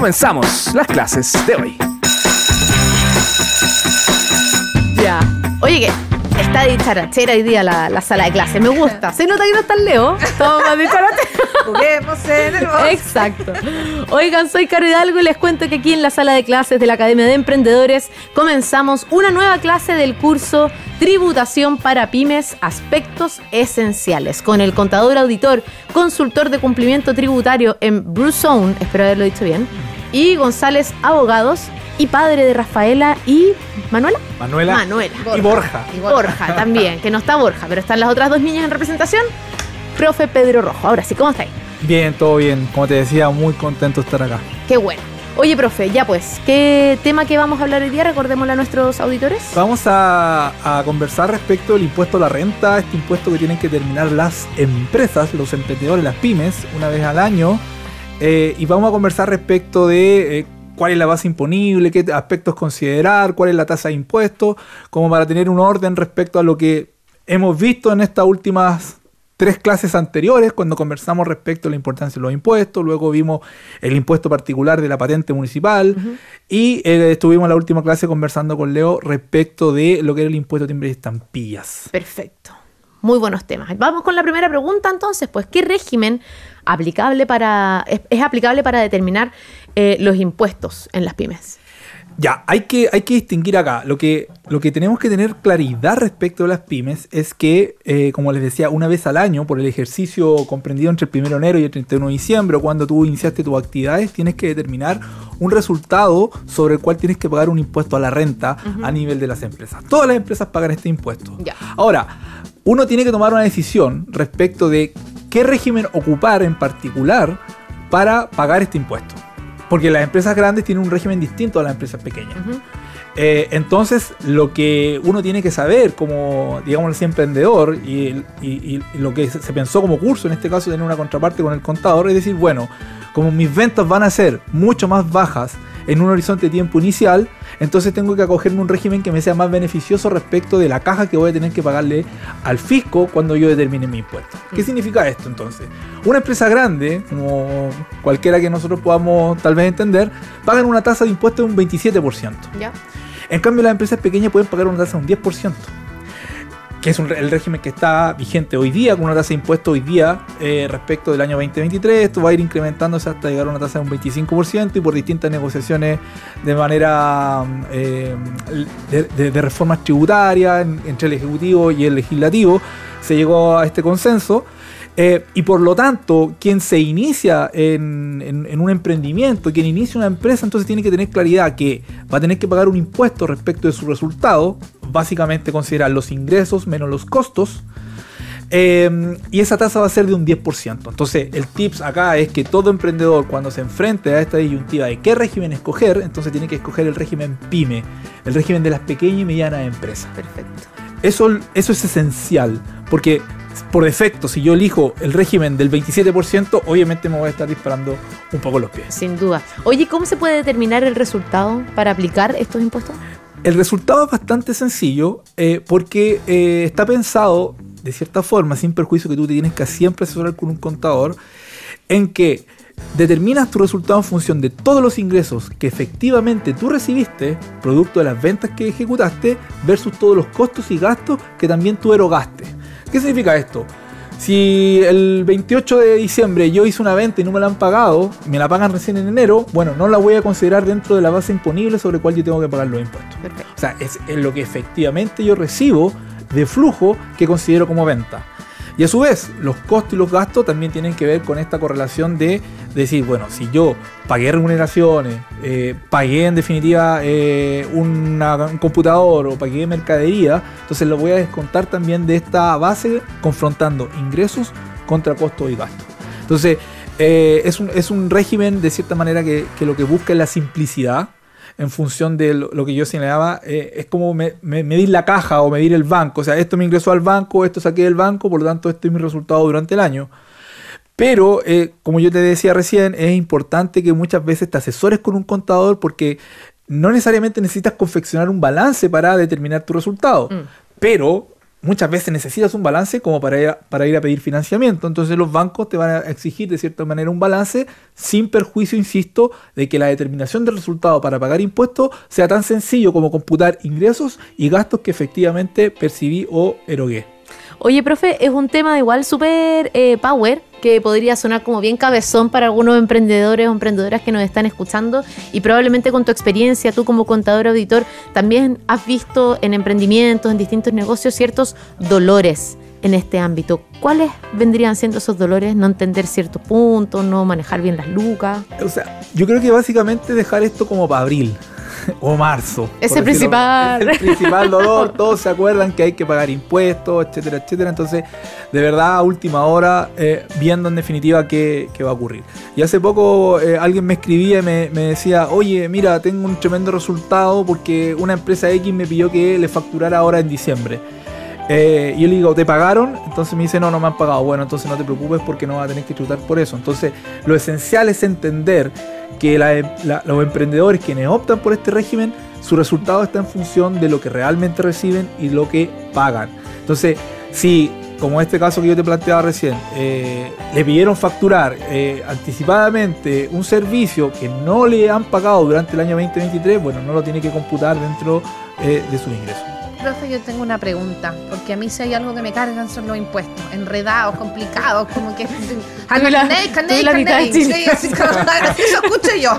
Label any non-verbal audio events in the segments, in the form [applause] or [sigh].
comenzamos las clases de hoy. Ya. Oye, ¿qué? Está dicharachera hoy día la, la sala de clase. Me gusta. Se nota que no está el Leo. Todo más dicharachera. [laughs] Juguemos en el bosque. Exacto. Oigan, soy Caro Hidalgo y les cuento que aquí en la sala de clases de la Academia de Emprendedores comenzamos una nueva clase del curso Tributación para Pymes, Aspectos Esenciales, con el contador auditor, consultor de cumplimiento tributario en Bruzone, espero haberlo dicho bien, y González Abogados, y padre de Rafaela y Manuela. Manuela, Manuela. y Borja. Y Borja también, que no está Borja, pero están las otras dos niñas en representación. Profe Pedro Rojo. Ahora sí, ¿cómo estáis? Bien, todo bien. Como te decía, muy contento de estar acá. Qué bueno. Oye, profe, ya pues, ¿qué tema que vamos a hablar hoy día? Recordémosle a nuestros auditores. Vamos a, a conversar respecto del impuesto a la renta, este impuesto que tienen que terminar las empresas, los emprendedores, las pymes, una vez al año. Eh, y vamos a conversar respecto de eh, cuál es la base imponible, qué aspectos considerar, cuál es la tasa de impuestos, como para tener un orden respecto a lo que hemos visto en estas últimas tres clases anteriores, cuando conversamos respecto a la importancia de los impuestos, luego vimos el impuesto particular de la patente municipal y eh, estuvimos en la última clase conversando con Leo respecto de lo que era el impuesto de timbre y estampillas. Perfecto. Muy buenos temas. Vamos con la primera pregunta entonces, pues, ¿qué régimen aplicable para, es, es aplicable para determinar eh, los impuestos en las pymes? Ya, hay que, hay que distinguir acá. Lo que, lo que tenemos que tener claridad respecto a las pymes es que, eh, como les decía, una vez al año, por el ejercicio comprendido entre el 1 de enero y el 31 de diciembre, cuando tú iniciaste tus actividades, tienes que determinar un resultado sobre el cual tienes que pagar un impuesto a la renta a nivel de las empresas. Todas las empresas pagan este impuesto. Ya. Ahora, uno tiene que tomar una decisión respecto de qué régimen ocupar en particular para pagar este impuesto. Porque las empresas grandes tienen un régimen distinto a las empresas pequeñas. Eh, entonces, lo que uno tiene que saber como, digamos emprendedor y, y- y lo que se se pensó como curso, en este caso, tener una contraparte con el contador, es decir, bueno, como mis ventas van a ser mucho más bajas en un horizonte de tiempo inicial, entonces tengo que acogerme un régimen que me sea más beneficioso respecto de la caja que voy a tener que pagarle al fisco cuando yo determine mi impuesto. ¿Qué significa esto entonces? Una empresa grande, como cualquiera que nosotros podamos tal vez entender, pagan una tasa de impuesto de un 27%. ¿Ya? En cambio, las empresas pequeñas pueden pagar una tasa de un 10%, que es un- el régimen que está vigente hoy día, con una tasa de impuesto hoy día eh, respecto del año 2023. Esto va a ir incrementándose hasta llegar a una tasa de un 25% y por distintas negociaciones de manera mm, eh, de, de- reformas tributarias en- entre el Ejecutivo y el Legislativo, se llegó a este consenso. Eh, y por lo tanto, quien se inicia en, en- en un emprendimiento, quien inicia una empresa, entonces tiene que tener claridad que va a tener que pagar un impuesto respecto de su resultado, básicamente considerar los ingresos menos los costos, eh, y esa tasa va a ser de un 10%. Entonces, el tips acá es que todo emprendedor, cuando se enfrente a esta disyuntiva de qué régimen escoger, entonces tiene que escoger el régimen PYME, el régimen de las pequeñas y medianas empresas. Perfecto. Eso, eso es esencial, porque por defecto, si yo elijo el régimen del 27%, obviamente me voy a estar disparando un poco los pies. Sin duda. Oye, ¿cómo se puede determinar el resultado para aplicar estos impuestos? El resultado es bastante sencillo eh, porque eh, está pensado de cierta forma, sin perjuicio que tú te tienes que siempre asesorar con un contador, en que determinas tu resultado en función de todos los ingresos que efectivamente tú recibiste, producto de las ventas que ejecutaste, versus todos los costos y gastos que también tú erogaste. ¿Qué significa esto? Si el 28 de diciembre yo hice una venta y no me la han pagado, me la pagan recién en enero, bueno, no la voy a considerar dentro de la base imponible sobre la cual yo tengo que pagar los impuestos. Perfecto. O sea, es, es lo que efectivamente yo recibo de flujo que considero como venta. Y a su vez, los costos y los gastos también tienen que ver con esta correlación de decir, bueno, si yo pagué remuneraciones, eh, pagué en definitiva eh, un computador o pagué mercadería, entonces lo voy a descontar también de esta base confrontando ingresos contra costos y gastos. Entonces, eh, es, un, es un régimen de cierta manera que, que lo que busca es la simplicidad en función de lo, lo que yo señalaba, eh, es como me- me- medir la caja o medir el banco. O sea, esto me ingresó al banco, esto saqué del banco, por lo tanto, este es mi resultado durante el año. Pero, eh, como yo te decía recién, es importante que muchas veces te asesores con un contador porque no necesariamente necesitas confeccionar un balance para determinar tu resultado. Mm. Pero muchas veces necesitas un balance como para ir, a, para ir a pedir financiamiento. Entonces los bancos te van a exigir de cierta manera un balance sin perjuicio, insisto, de que la determinación del resultado para pagar impuestos sea tan sencillo como computar ingresos y gastos que efectivamente percibí o erogué. Oye, profe, es un tema igual súper eh, power que podría sonar como bien cabezón para algunos emprendedores o emprendedoras que nos están escuchando y probablemente con tu experiencia, tú como contador auditor, también has visto en emprendimientos, en distintos negocios, ciertos dolores en este ámbito. ¿Cuáles vendrían siendo esos dolores? No entender ciertos puntos, no manejar bien las lucas. O sea, yo creo que básicamente dejar esto como para abril. [laughs] o marzo. Es el principal. El principal dolor. [laughs] Todos se acuerdan que hay que pagar impuestos, etcétera, etcétera. Entonces, de verdad, a última hora, eh, viendo en definitiva qué, qué, va a ocurrir. Y hace poco eh, alguien me escribía y me, me, decía, oye, mira, tengo un tremendo resultado porque una empresa X me pidió que le facturara ahora en diciembre. Eh, y yo le digo, ¿te pagaron? Entonces me dice, no, no me han pagado. Bueno, entonces no te preocupes porque no vas a tener que chutar por eso. Entonces, lo esencial es entender que los emprendedores quienes optan por este régimen, su resultado está en función de lo que realmente reciben y lo que pagan. Entonces, si, como este caso que yo te planteaba recién, eh, le pidieron facturar eh, anticipadamente un servicio que no le han pagado durante el año 2023, bueno, no lo tiene que computar dentro eh, de sus ingresos. Profe, yo tengo una pregunta, porque a mí si hay algo que me cargan son los impuestos, enredados, complicados, como que... Sí, así, así lo escucho yo.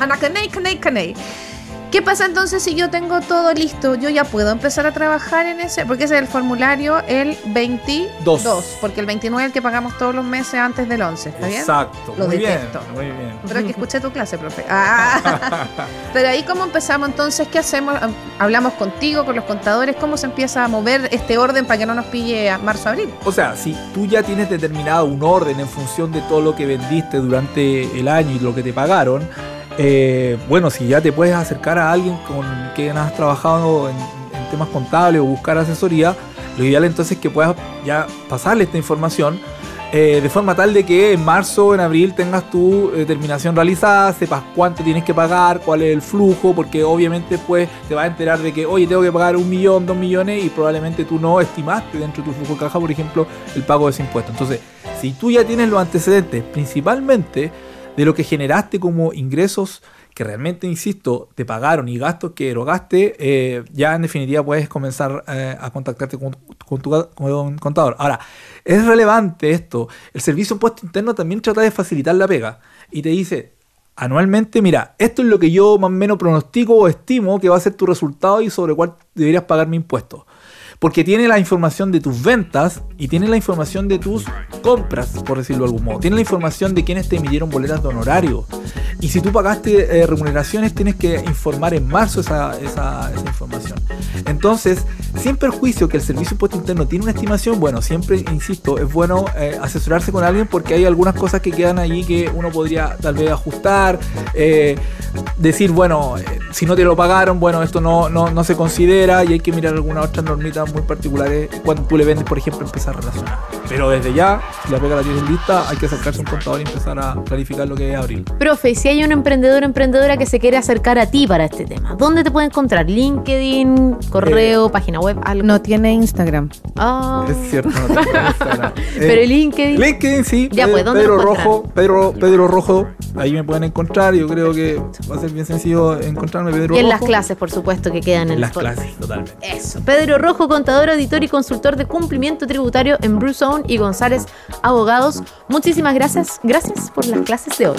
¿Qué pasa entonces si yo tengo todo listo? Yo ya puedo empezar a trabajar en ese, porque ese es el formulario el 22, Dos. porque el 29 es el que pagamos todos los meses antes del 11, ¿está bien? Exacto, Lo muy detesto. bien, muy bien. Pero que escuché tu clase, profe. Ah. [laughs] Pero ahí cómo empezamos entonces, ¿qué hacemos? Hablamos contigo, con los contadores, ¿cómo se empieza a mover este orden para que no nos pille a marzo-abril? O sea, si tú ya tienes determinado un orden en función de todo lo que vendiste durante el año y lo que te pagaron, eh, bueno, si ya te puedes acercar a alguien con quien has trabajado en, temas contables o buscar asesoría, lo ideal entonces es que puedas ya pasarle esta información eh, de forma tal de que en marzo o en abril tengas tu determinación realizada, sepas cuánto tienes que pagar, cuál es el flujo, porque obviamente pues te vas a enterar de que, oye, tengo que pagar un millón, dos millones y probablemente tú no estimaste dentro de tu flujo de caja, por ejemplo, el pago de ese impuesto. Entonces, si tú ya tienes los antecedentes, principalmente, de lo que generaste como ingresos que realmente, insisto, te pagaron y gastos que erogaste, eh, ya en definitiva puedes comenzar eh, a contactarte con, con tu con contador. Ahora, es relevante esto. El servicio impuesto interno también trata de facilitar la pega y te dice anualmente, mira, esto es lo que yo más o menos pronostico o estimo que va a ser tu resultado y sobre cuál deberías pagar mi impuesto. Porque tiene la información de tus ventas y tiene la información de tus compras, por decirlo de algún modo. Tiene la información de quienes te emitieron boletas de honorario. Y si tú pagaste eh, remuneraciones, tienes que informar en marzo esa, información. Entonces, sin perjuicio que el Servicio Impuesto Interno tiene una estimación, bueno, siempre, insisto, es bueno eh, asesorarse con alguien porque hay algunas cosas que quedan allí que uno podría tal vez ajustar. Eh, decir, bueno, si no te lo pagaron, bueno, esto no, no, no se considera y hay que mirar algunas otras normitas muy particulares cuando tú le vendes, por ejemplo, empezar a relacionar. Pero desde ya, si la pega la tienes lista, hay que acercarse a un contador y empezar a clarificar lo que es abril. Profe, si hay un emprendedor o emprendedora que se quiere acercar a ti para este tema, ¿dónde te puede encontrar? ¿LinkedIn, correo, eh, página web? Algo? No tiene Instagram. Oh. Es cierto, no tiene Instagram. [laughs] Pero LinkedIn. LinkedIn, sí. Ya, pues, ¿dónde Pedro Rojo, Pedro, Pedro Rojo, ahí me pueden encontrar. Yo creo que va a ser bien sencillo encontrarme Pedro y en Rojo. las clases, por supuesto, que quedan en, En las Spotify. clases, totalmente. Eso. Pedro Rojo, contador, auditor y consultor de cumplimiento tributario en Blue Zone y González Abogados. Muchísimas gracias. Gracias por las clases de hoy.